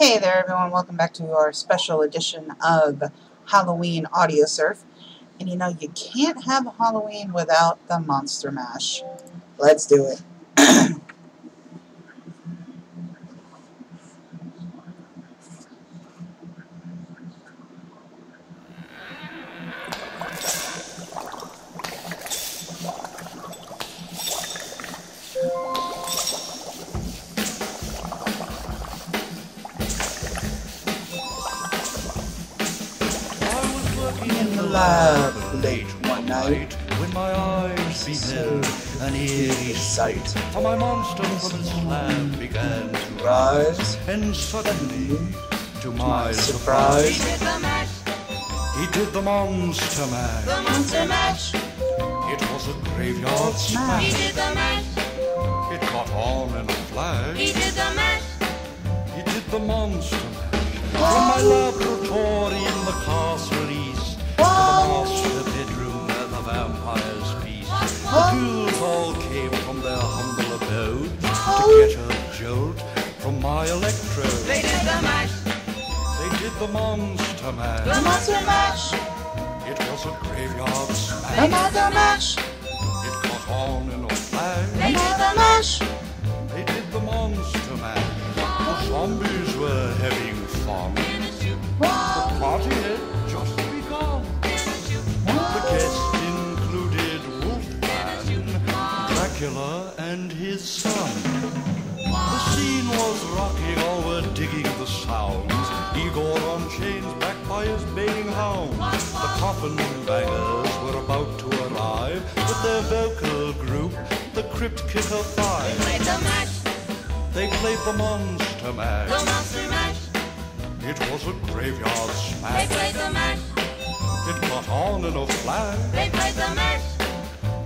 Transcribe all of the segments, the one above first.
Hey there everyone, welcome back to our special edition of Halloween Audio Surf. And you know, you can't have Halloween without the Monster Mash. Let's do it. in the lab late one night when my eyes beheld an eerie sight. For my monster from his slab began to rise and suddenly, to my surprise, He did the mash, he did the monster mash. the monster mash. It was a graveyard smash. He did the mash, It caught on in a flash. he did the mash. He did the monster mash. From my laboratory The ghouls all came from their humble abode to get a jolt from my electrode. They did the mash, They did the monster mash. the monster mash. It was a graveyard smash. the mash, It caught on in a flash. the mash. And his son. The scene was rocking, all were digging the sounds. Igor on chains, backed by his baying hounds. The coffin bangers were about to arrive with their vocal group, the Crypt Kicker Five. They Played the mash, They played the Monster Mash. the monster mash. It was a graveyard smash. They played the mash, It caught on in a flash. they played the mash.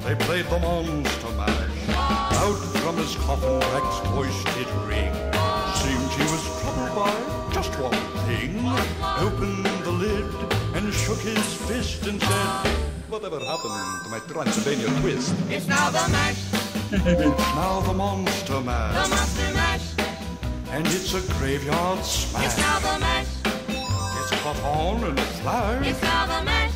They played the Monster Mash. Out from his coffin, Drac's voice did ring. Seemed he was troubled by just one thing. Opened the lid and shook his fist and said, Whatever happened to my Transylvania twist? It's now the mash, it's Now the Monster mash. the monster mash. And it's a graveyard smash. It's now the mash, It's caught on in a flash. it's now the mash.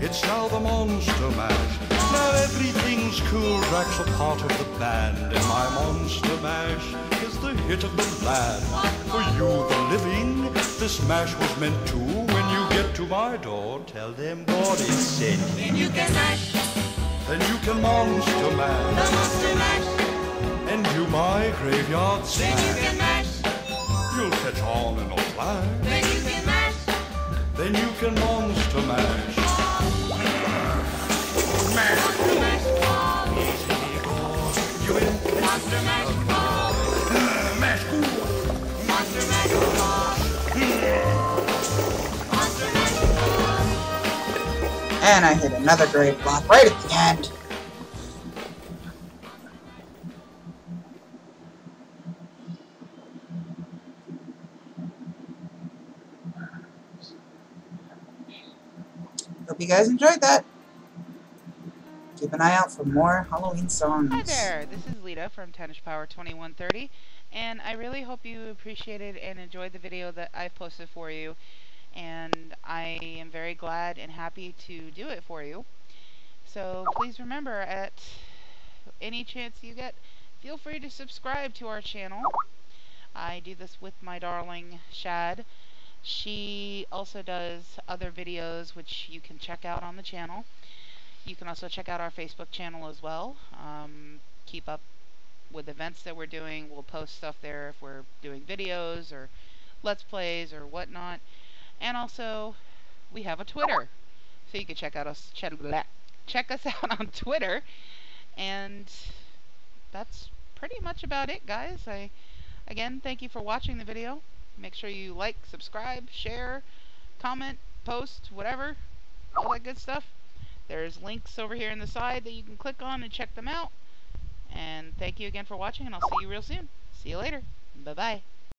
It's now the Monster Mash. Now everything's cool. Drac's a part of the band, and my Monster Mash is the hit of the land. For you, the living, this mash was meant to. When you get to my door, tell them Boris sent. Then you can mash, Then you can Monster mash. the monster mash. and do my graveyard Then you smash. can mash, You'll catch on in a flash. then you can mash. Then you can Monster Mash. And I hit another grave block right at the end. Hope you guys enjoyed that. Keep an eye out for more Halloween songs. Hi there, this is Lita from Tenish Power 2130, and I really hope you appreciated and enjoyed the video that I've posted for you, and I am very glad and happy to do it for you. So please remember, at any chance you get, feel free to subscribe to our channel. I do this with my darling Shad. She also does other videos which you can check out on the channel. You can also check out our Facebook channel as well. Um, keep up with events that we're doing. We'll post stuff there if we're doing videos or let's plays or whatnot. And also, we have a Twitter, so you can check out us check, check us out on Twitter. And that's pretty much about it, guys. I again thank you for watching the video. Make sure you like, subscribe, share, comment, post, whatever, all that good stuff. There's links over here in the side that you can click on and check them out. And thank you again for watching, and I'll see you real soon. See you later. Bye-bye.